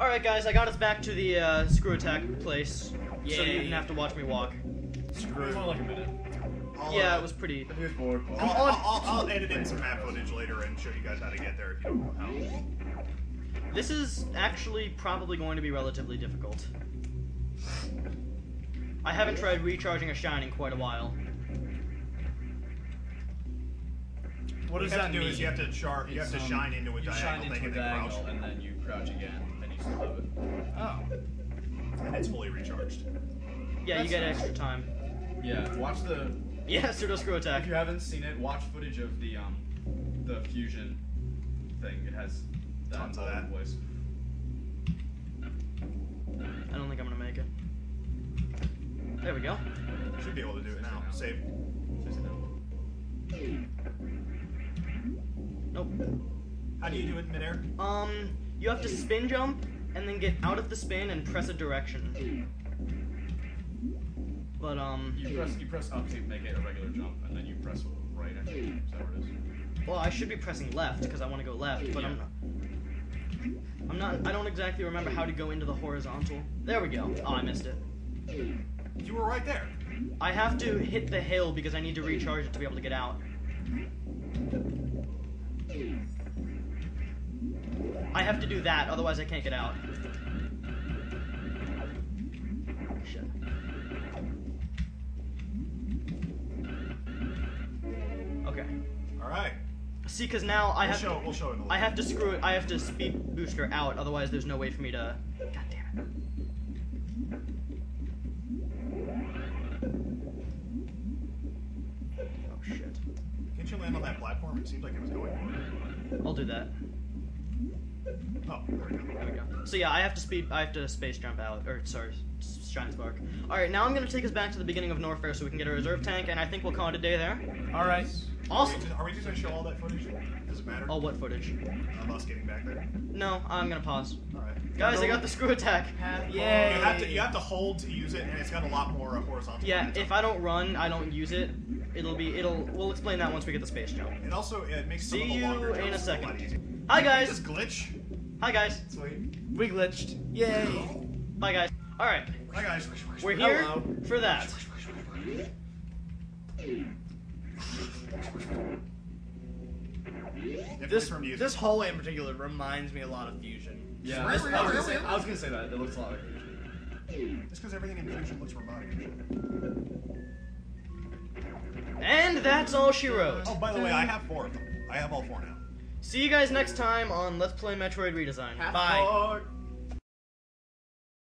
Alright, guys, I got us back to the uh, screw attack place. So you didn't have to watch me walk. Screw. More like a minute. I'll, Yeah, uh, it was pretty. He was bored. I'll, I'll, I'll, I'll edit in some map footage later and show you guys how to get there if you don't know how. This is actually probably going to be relatively difficult. I haven't tried recharging a shine in quite a while. What does you have that to do mean? is you have to char- you have to um, shine into a you diagonal shine thing a and then diagonal, crouch. and then you crouch again, and you still have it. Oh. And it's fully recharged. Yeah, you That's get nice. extra time. Yeah, watch the. Yeah, pseudo screw attack. If you haven't seen it, watch footage of the um, the fusion thing. It has that Tons of all over that. the place. I don't think I'm gonna make it. There we go. Should be able to do it now. Save. Nope. How do you do it in midair? Um, you have to spin jump and then get out of the spin and press a direction. But um, You press you press up to make it a regular jump, and then you press right. I think. Is that what it is? well, I should be pressing left because I want to go left, but I'm not. I'm not. I don't exactly remember how to go into the horizontal. There we go. Oh, I missed it. You were right there. I have to hit the hill because I need to recharge it to be able to get out. I have to do that, otherwise I can't get out. Shit. Okay. All right. See, because now I We'll have show. We'll show it a little. I have to screw it. I have to speed booster out, otherwise there's no way for me to. God damn it. Oh shit. Can't you land on that platform? It seemed like it was going. I'll do that. Oh, there we go. There we go. So yeah, I have to speed. I have to space jump out, or sorry, s- shine spark. All right, now I'm gonna take us back to the beginning of Norfair so we can get a reserve tank, and I think we'll call it a day there. All right. Awesome. Are we just, are we just gonna show all that footage? Does it matter? Oh, what footage? Of us getting back there. No, I'm gonna pause. All right. Guys, I got the screw attack. Yeah. You have to you have to hold to use it, and it's got a lot more uh, horizontal. Yeah, if I don't run, I don't use it. It'll be. It'll. We'll explain that once we get the space jump. It also it makes some See of the you longer in a jumps second. lot. Hi Did guys. This glitch. Hi guys. Sweet. We glitched. Yay. Bye guys. All right, Hi guys. we're here Hello. for that. This from music. this hallway in particular reminds me a lot of Fusion. Yeah, I was, I was gonna say. I was gonna say that. It looks a lot like. Fusion. It's because everything in Fusion looks robotic. And that's all she wrote. Oh, by the way, I have four of them. I have all four now. See you guys next time on Let's Play Metroid Redesign. Bye. Bye.